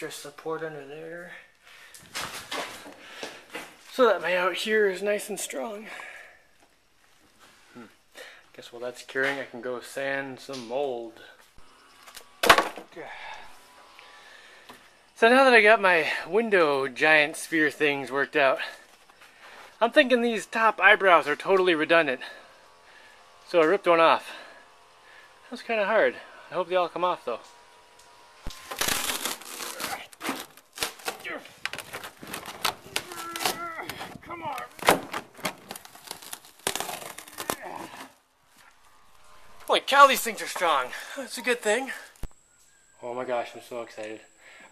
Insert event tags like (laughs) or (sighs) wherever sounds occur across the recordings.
extra support under there. So that my out here is nice and strong. Hmm. Guess while that's curing, I can go sand some mold. So now that I got my window giant sphere things worked out, I'm thinking these top eyebrows are totally redundant. So I ripped one off. That was kind of hard. I hope they all come off though. Holy cow, these things are strong. That's a good thing. Oh my gosh, I'm so excited.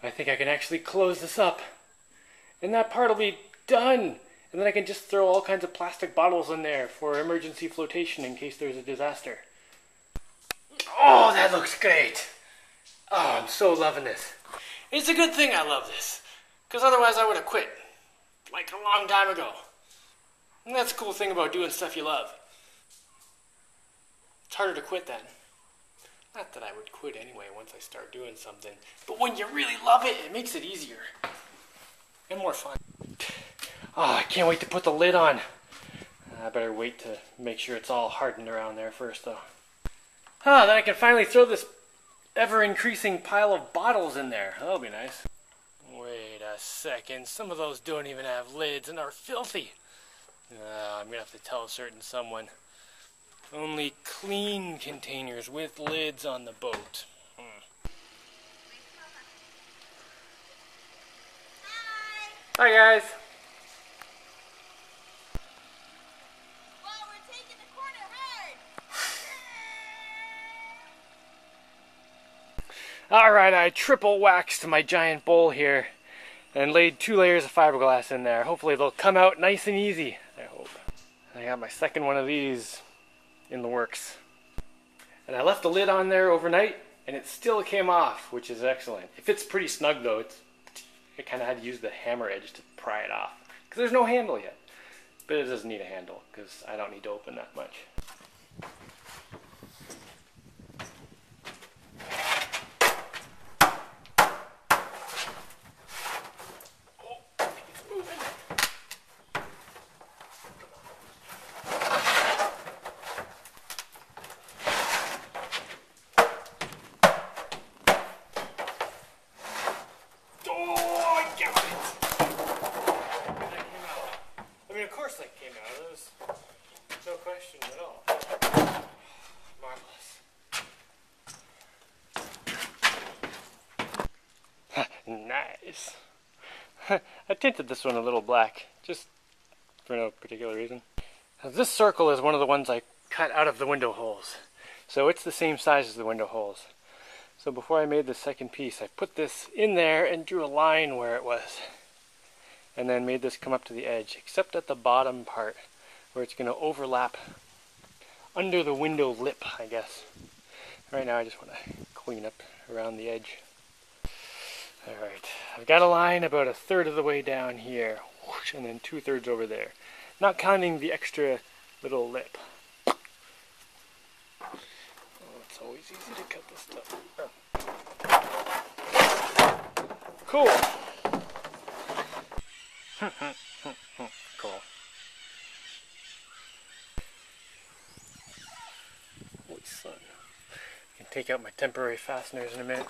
I think I can actually close this up. And that part will be done. And then I can just throw all kinds of plastic bottles in there for emergency flotation in case there's a disaster. Oh, that looks great. Oh, I'm so loving this. It's a good thing I love this. Because otherwise I would have quit. Like a long time ago. And that's the cool thing about doing stuff you love. It's harder to quit then. Not that I would quit anyway once I start doing something, but when you really love it, it makes it easier and more fun. Oh, I can't wait to put the lid on. I better wait to make sure it's all hardened around there first, though. Ah, then I can finally throw this ever-increasing pile of bottles in there. That'll be nice. Wait a second. Some of those don't even have lids and are filthy. Uh, I'm gonna have to tell a certain someone. Only clean containers with lids on the boat. Hmm. Hi guys. Alright, I triple waxed my giant bowl here and laid two layers of fiberglass in there. Hopefully they'll come out nice and easy, I hope. I got my second one of these in the works. And I left the lid on there overnight and it still came off, which is excellent. It fits pretty snug though. It's, I kind of had to use the hammer edge to pry it off because there's no handle yet. But it doesn't need a handle because I don't need to open that much. Nice. (laughs) I tinted this one a little black, just for no particular reason. Now, this circle is one of the ones I cut out of the window holes. So it's the same size as the window holes. So before I made the second piece, I put this in there and drew a line where it was. And then made this come up to the edge, except at the bottom part, where it's going to overlap under the window lip, I guess. Right now I just want to clean up around the edge. Alright, I've got a line about a third of the way down here, and then two thirds over there. Not counting the extra little lip. Oh, it's always easy to cut this stuff. Cool. (laughs) cool. Holy sun. I can take out my temporary fasteners in a minute.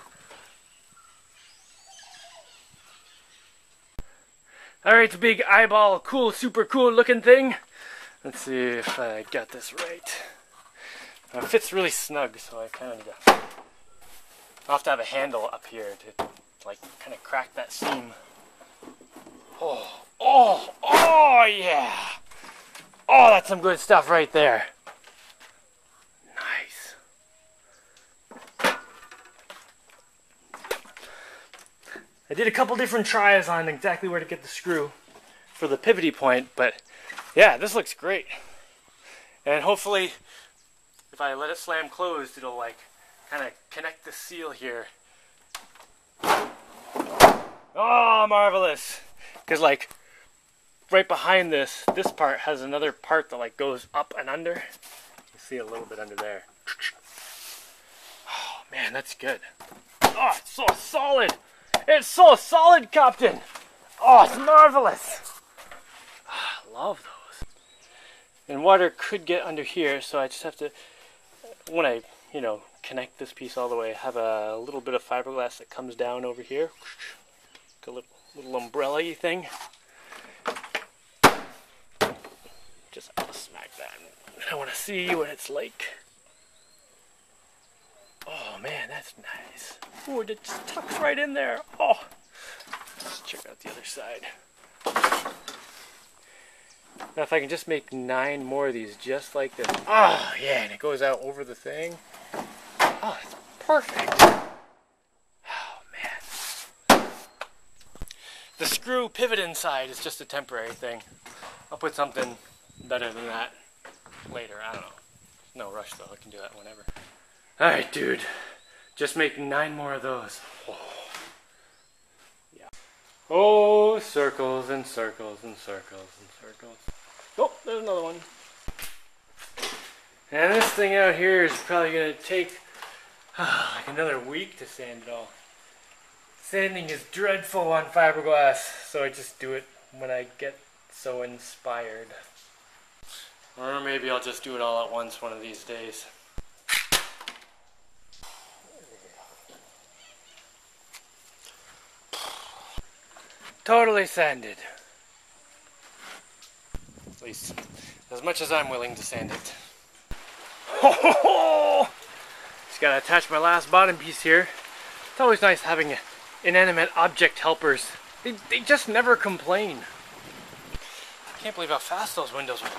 Alright, big eyeball, cool, super cool looking thing. Let's see if I got this right. it fits really snug, so I kind of need to... I'll have to have a handle up here to, like, kind of crack that seam. Oh, oh, oh, yeah! Oh, that's some good stuff right there. I did a couple different tries on exactly where to get the screw for the pivoty point, but yeah, this looks great. And hopefully, if I let it slam closed, it'll like kind of connect the seal here. Oh, marvelous! Because like right behind this, this part has another part that like goes up and under. You see a little bit under there. Oh man, that's good. Oh, it's so solid. It's so solid, Captain! Oh, it's marvelous! I (sighs) love those. And water could get under here, so I just have to, when I, you know, connect this piece all the way, have a little bit of fiberglass that comes down over here. Like a little, little umbrella-y thing. Just have to smack that. I want to see what it's like. Oh man, that's nice. Oh, it just tucks right in there. Oh, let's check out the other side. Now, if I can just make nine more of these just like this. Oh, yeah, and it goes out over the thing. Oh, it's perfect. Oh, man. The screw pivot inside is just a temporary thing. I'll put something better than that later. I don't know. No rush, though. I can do that whenever. Alright, dude. Just make nine more of those. Oh. Yeah. Oh, circles and circles and circles and circles. Oh, there's another one. And this thing out here is probably going to take uh, (sighs) like another week to sand it all. Sanding is dreadful on fiberglass, so I just do it when I get so inspired. Or maybe I'll just do it all at once one of these days. Totally sanded. At least as much as I'm willing to sand it. (laughs) Just gotta attach my last bottom piece here. It's always nice having inanimate object helpers. They, they just never complain. I can't believe how fast those windows went.